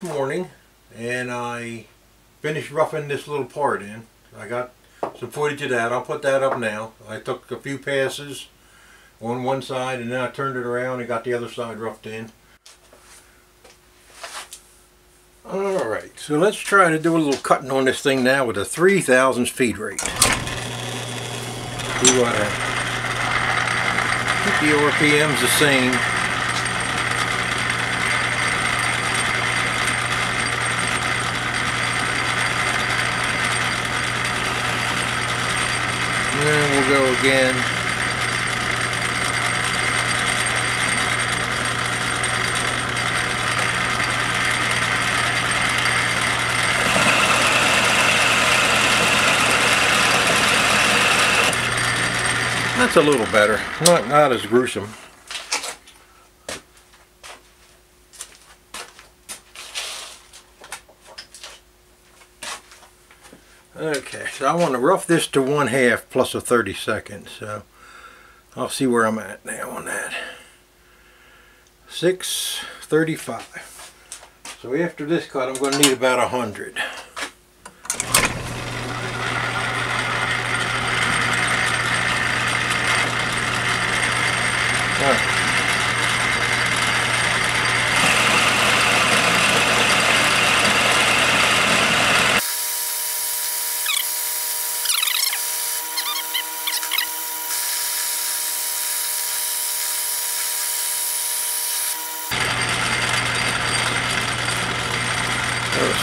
morning and I finished roughing this little part in. I got some footage of that. I'll put that up now. I took a few passes on one side and then I turned it around and got the other side roughed in. Alright, so let's try to do a little cutting on this thing now with a 3000 feed rate. See what happens. Keep the RPMs the same. And then we'll go again. That's a little better. Not not as gruesome. Okay, so I want to rough this to one half plus a 30 seconds. So I'll see where I'm at now on that. 635. So after this cut, I'm going to need about a 100.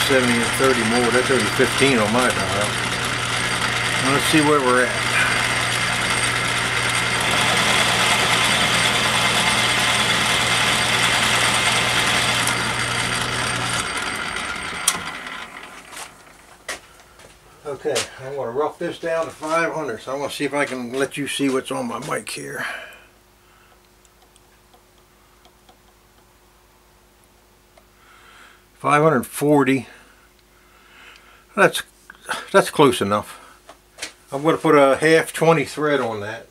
70 and 30 more. That's only 15 on my dial. Let's see where we're at. Okay, I'm going to rough this down to 500. So I'm going to see if I can let you see what's on my mic here. Five hundred forty. That's that's close enough. I'm going to put a half 20 thread on that.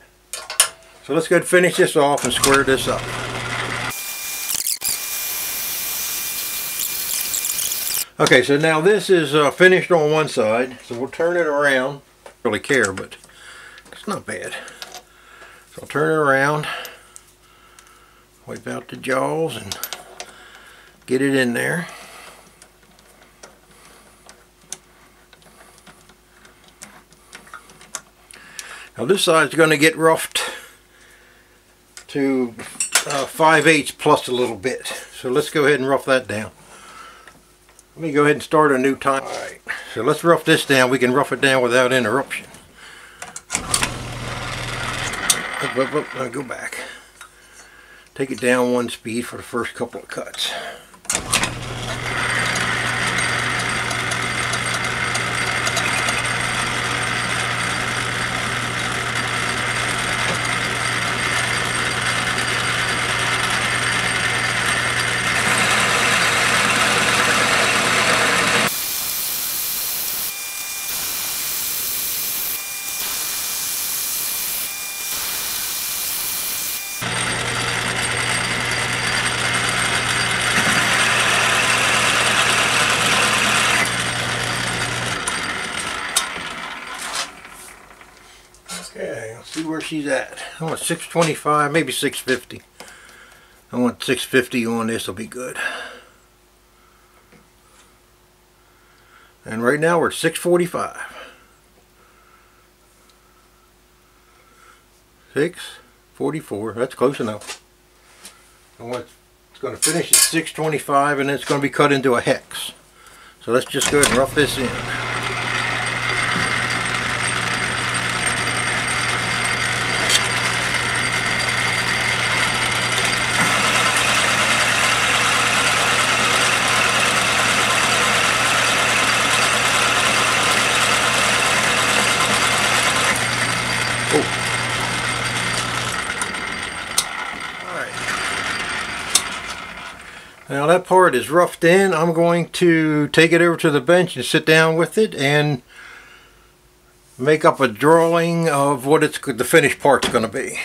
So let's go and finish this off and square this up. Okay, so now this is uh, finished on one side, so we'll turn it around. Really care, but it's not bad. So I'll turn it around, wipe out the jaws, and get it in there. This side's going to get roughed to uh, 5 eighths plus a little bit. So let's go ahead and rough that down. Let me go ahead and start a new time. Alright, so let's rough this down. We can rough it down without interruption. Up, up, up, go back. Take it down one speed for the first couple of cuts. Okay, let's see where she's at. I want 625, maybe 650. I want 650 on this will be good. And right now we're at 645. 644, that's close enough. I want, it's going to finish at 625 and it's going to be cut into a hex. So let's just go ahead and rough this in. Now that part is roughed in. I'm going to take it over to the bench and sit down with it and make up a drawing of what it's the finished part's going to be.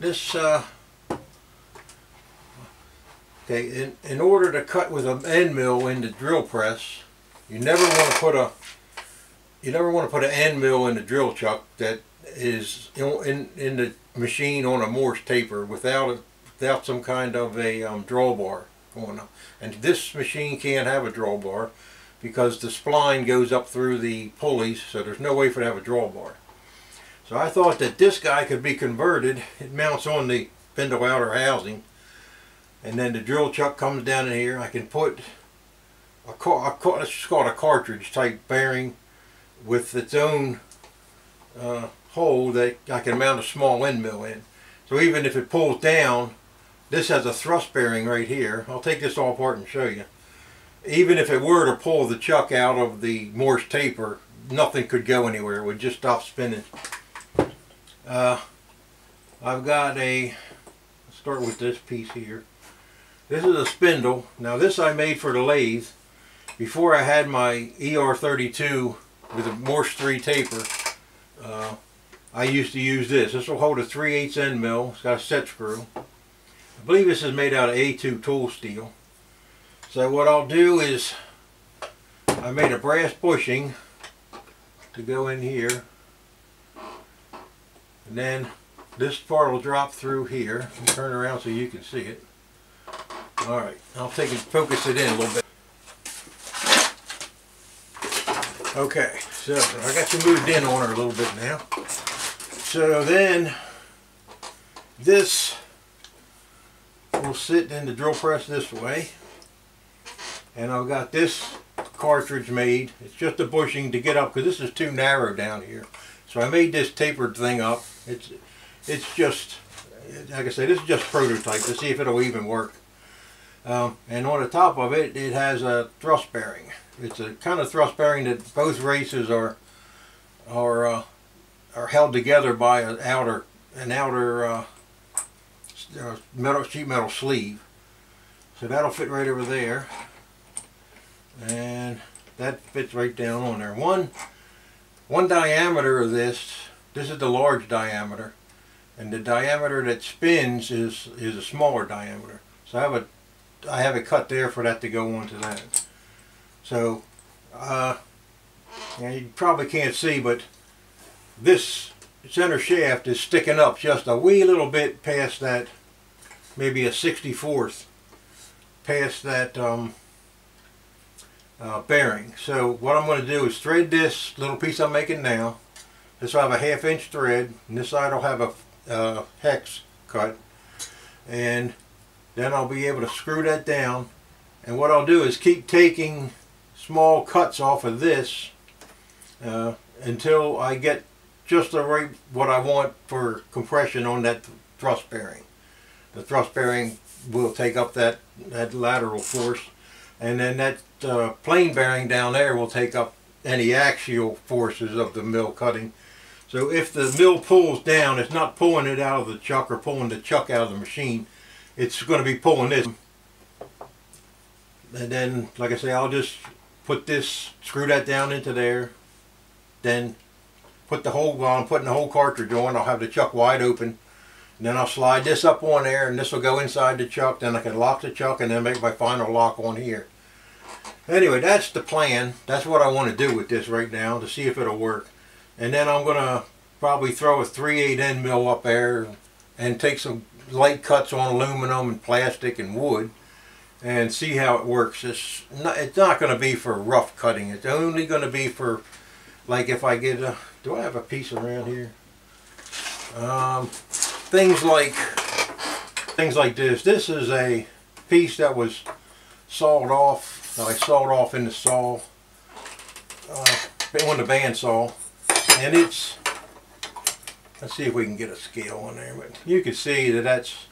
this uh, okay in, in order to cut with an end mill in the drill press you never want to put a you never want to put an end mill in the drill chuck that is in, in, the machine on a Morse taper without a, without some kind of a um, drawbar going on. And this machine can't have a drawbar because the spline goes up through the pulleys, so there's no way for it to have a drawbar. So I thought that this guy could be converted. It mounts on the spindle outer housing, and then the drill chuck comes down in here. I can put a, car, a let's just call a cartridge type bearing with its own uh, hole that I can mount a small end mill in. So even if it pulls down, this has a thrust bearing right here. I'll take this all apart and show you. Even if it were to pull the chuck out of the Morse taper, nothing could go anywhere. It would just stop spinning. Uh, I've got a, start with this piece here. This is a spindle. Now this I made for the lathe before I had my ER32 with a Morse 3 taper. Uh, I used to use this. This will hold a 3 8 end mill. It's got a set screw. I believe this is made out of A2 tool steel. So what I'll do is I made a brass bushing to go in here. And then this part will drop through here. Turn around so you can see it. Alright, I'll take focus it in a little bit. Okay, so I got you moved in on her a little bit now. So then this will sit in the drill press this way. And I've got this cartridge made. It's just a bushing to get up because this is too narrow down here. So I made this tapered thing up. It's it's just, like I say, this is just prototype to see if it'll even work. Um, and on the top of it, it has a thrust bearing. It's a kind of thrust bearing that both races are are uh, are held together by an outer an outer uh, uh, metal sheet metal sleeve. So that'll fit right over there, and that fits right down on there. One one diameter of this. This is the large diameter, and the diameter that spins is is a smaller diameter. So I have a I have it cut there for that to go onto that. So, uh, you probably can't see, but this center shaft is sticking up just a wee little bit past that, maybe a 64th, past that um, uh, bearing. So what I'm going to do is thread this little piece I'm making now. This will have a half inch thread, and this side will have a uh, hex cut. And then I'll be able to screw that down. And what I'll do is keep taking small cuts off of this uh, until I get just the right what I want for compression on that thrust bearing. The thrust bearing will take up that, that lateral force and then that uh, plain bearing down there will take up any axial forces of the mill cutting. So if the mill pulls down, it's not pulling it out of the chuck or pulling the chuck out of the machine. It's going to be pulling this. And then, like I say, I'll just put this, screw that down into there, then put the whole, I'm putting the whole cartridge on, I'll have the chuck wide open. And then I'll slide this up on there and this will go inside the chuck. Then I can lock the chuck and then make my final lock on here. Anyway, that's the plan. That's what I want to do with this right now to see if it'll work. And then I'm going to probably throw a 3-8 end mill up there and take some light cuts on aluminum and plastic and wood and see how it works. It's not, it's not going to be for rough cutting. It's only going to be for like if I get a, do I have a piece around here? Um, things like, things like this. This is a piece that was sawed off. I sawed off in the saw, uh, on the bandsaw. And it's, let's see if we can get a scale on there. But you can see that that's,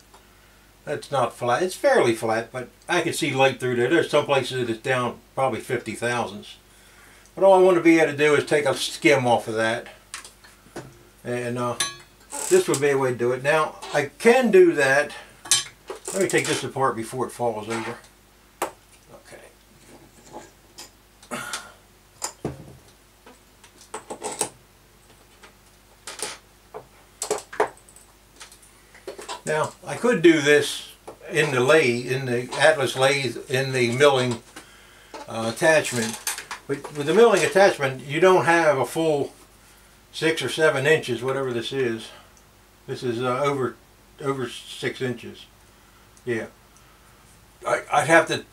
that's not flat. It's fairly flat, but I can see light through there. There's some places that it's down probably 50 thousandths. But all I want to be able to do is take a skim off of that. And uh, this would be a way to do it. Now, I can do that. Let me take this apart before it falls over. Now, I could do this in the lathe, in the Atlas lathe, in the milling uh, attachment. But with the milling attachment, you don't have a full six or seven inches, whatever this is. This is uh, over over six inches. Yeah. I, I'd have to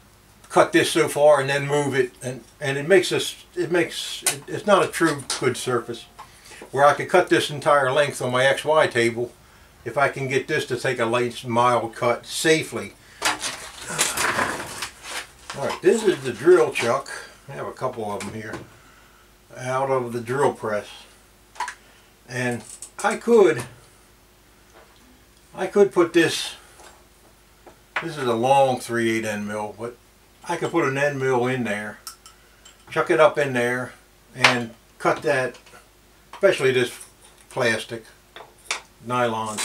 cut this so far and then move it, and and it makes us it makes it, it's not a true good surface. Where I could cut this entire length on my XY table, if I can get this to take a light mild cut safely. All right, this is the drill chuck. I have a couple of them here out of the drill press, and I could I could put this. This is a long 3 8 end mill, but I could put an end mill in there, chuck it up in there, and cut that, especially this plastic, nylon.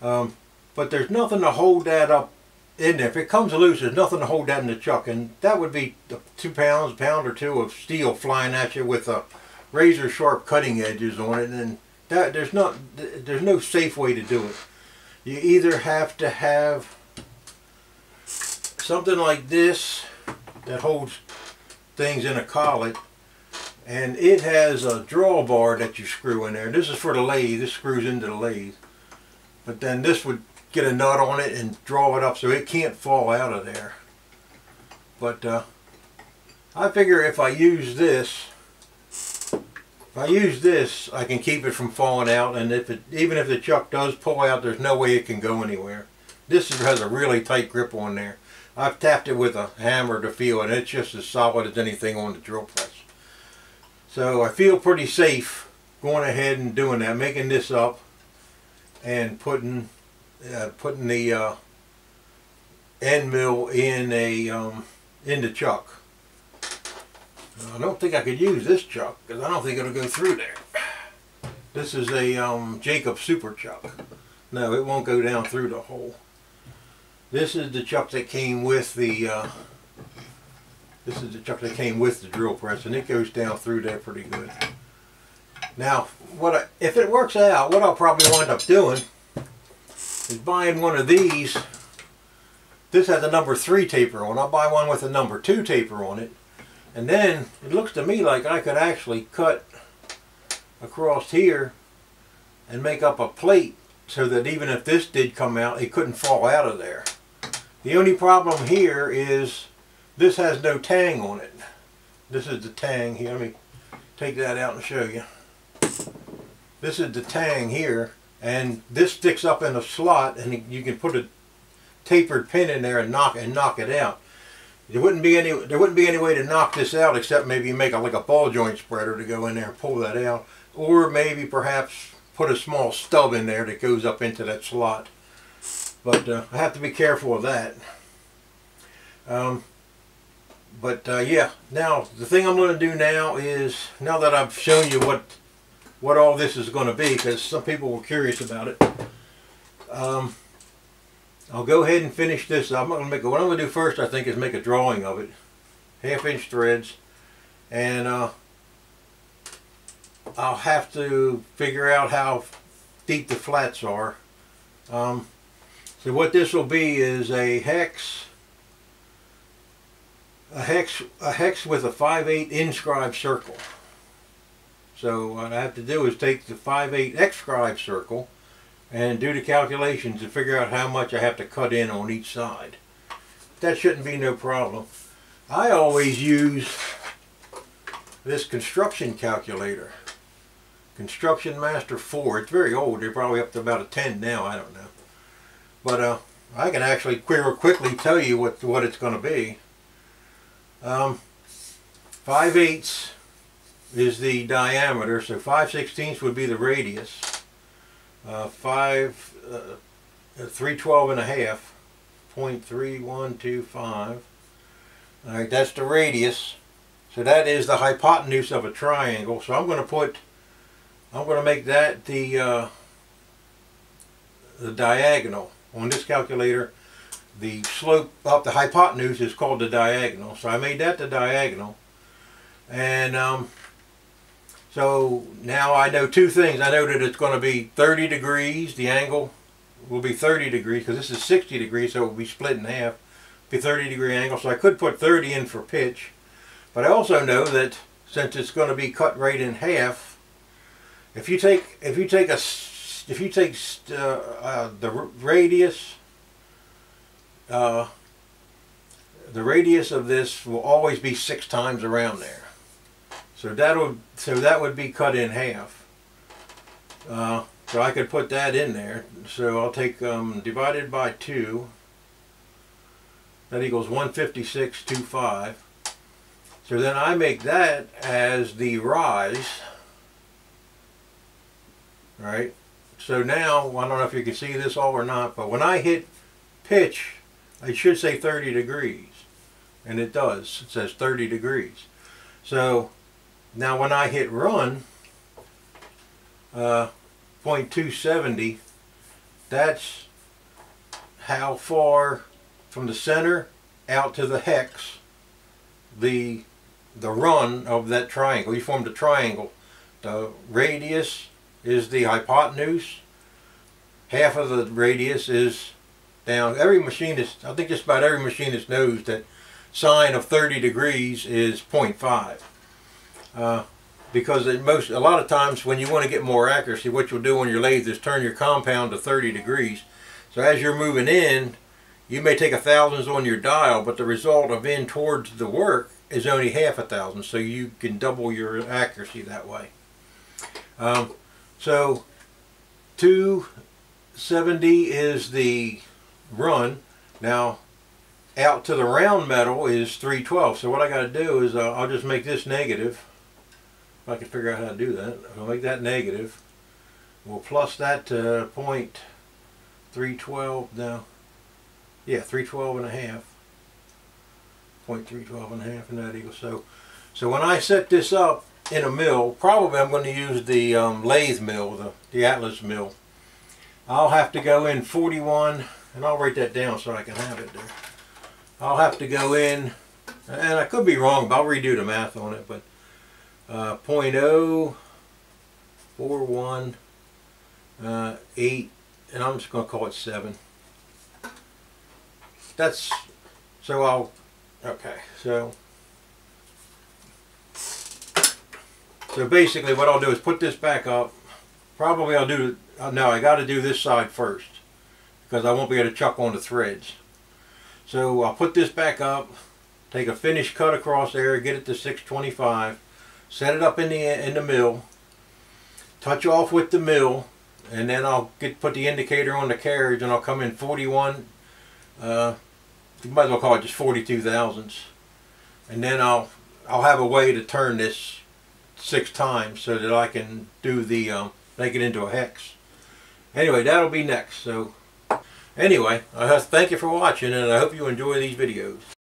Um, but there's nothing to hold that up in there. If it comes loose, there's nothing to hold that in the chuck, and that would be two pounds, pound or two of steel flying at you with a razor sharp cutting edges on it, and that there's not there's no safe way to do it. You either have to have something like this that holds things in a collet and it has a drawbar that you screw in there. This is for the lathe. This screws into the lathe. But then this would get a nut on it and draw it up so it can't fall out of there. But uh, I figure if I use this, if I use this, I can keep it from falling out. And if it, even if the chuck does pull out, there's no way it can go anywhere. This has a really tight grip on there. I've tapped it with a hammer to feel it. And it's just as solid as anything on the drill press. So I feel pretty safe going ahead and doing that, making this up and putting uh, putting the uh, end mill in a um, in the chuck. I don't think I could use this chuck because I don't think it'll go through there. This is a um, Jacob Super Chuck. No, it won't go down through the hole. This is the chuck that came with the uh, this is the chuck that came with the drill press and it goes down through there pretty good. Now, what I, if it works out, what I'll probably wind up doing is buying one of these. This has a number 3 taper on. I'll buy one with a number 2 taper on it. And then it looks to me like I could actually cut across here and make up a plate so that even if this did come out, it couldn't fall out of there. The only problem here is this has no tang on it. This is the tang here. Let me take that out and show you. This is the tang here and this sticks up in a slot and you can put a tapered pin in there and knock and knock it out. There wouldn't be any there wouldn't be any way to knock this out except maybe make a, like a ball joint spreader to go in there and pull that out or maybe perhaps put a small stub in there that goes up into that slot. But uh, I have to be careful of that. Um, but uh, yeah, now the thing I'm going to do now is, now that I've shown you what what all this is going to be, because some people were curious about it, um, I'll go ahead and finish this. I'm going to make what I'm going to do first. I think is make a drawing of it, half inch threads, and uh, I'll have to figure out how deep the flats are. Um, so what this will be is a hex, a hex, a hex with a 5/8 inscribed circle. So what I have to do is take the 5/8 inscribed circle and do the calculations to figure out how much I have to cut in on each side. That shouldn't be no problem. I always use this construction calculator. Construction Master 4. It's very old. They're probably up to about a 10 now. I don't know. But uh, I can actually quickly tell you what, what it's going to be. Um, 5 eighths is the diameter, so 5 sixteenths would be the radius. Uh, 5, uh, 312 and a half, 0.3125. Alright, that's the radius. So that is the hypotenuse of a triangle. So I'm going to put, I'm going to make that the, uh, the diagonal on this calculator, the slope up the hypotenuse is called the diagonal. So I made that the diagonal. And um, so now I know two things. I know that it's going to be 30 degrees, the angle will be 30 degrees because this is 60 degrees so it will be split in half be 30 degree angle so I could put 30 in for pitch but I also know that since it's going to be cut right in half if you take if you take a if you take uh, uh, the radius uh, the radius of this will always be six times around there so that would so that would be cut in half uh, so I could put that in there. So I'll take um, divided by 2. That equals 156.25. So then I make that as the rise. Right? So now, I don't know if you can see this all or not, but when I hit pitch, I should say 30 degrees. And it does. It says 30 degrees. So now when I hit run, uh, 0.270 that's how far from the center out to the hex the the run of that triangle you formed a triangle the radius is the hypotenuse half of the radius is down. Every machinist I think just about every machinist knows that sine of 30 degrees is 0.5 uh, because most a lot of times when you want to get more accuracy what you'll do on your lathe is turn your compound to 30 degrees. So as you're moving in you may take a thousands on your dial but the result of in towards the work is only half a thousand so you can double your accuracy that way. Um, so 270 is the run now out to the round metal is 312 so what I got to do is uh, I'll just make this negative if I can figure out how to do that. I'll make that negative. We'll plus that to point 312 now. Yeah, 312 and a half. Point 312 and a half and that equals so. So when I set this up in a mill, probably I'm going to use the um, lathe mill, the, the Atlas mill. I'll have to go in 41, and I'll write that down so I can have it there. I'll have to go in, and I could be wrong, but I'll redo the math on it, but uh, 0.041 uh, 8 and I'm just going to call it 7 that's so I'll okay so. So basically what I'll do is put this back up. Probably I'll do uh, no I got to do this side first because I won't be able to chuck on the threads so I'll put this back up take a finish cut across there get it to 625 set it up in the in the mill, touch off with the mill, and then I'll get put the indicator on the carriage and I'll come in 41, uh, you might as well call it just 42 thousandths. And then I'll I'll have a way to turn this six times so that I can do the um, make it into a hex. Anyway, that'll be next. So anyway, I thank you for watching and I hope you enjoy these videos.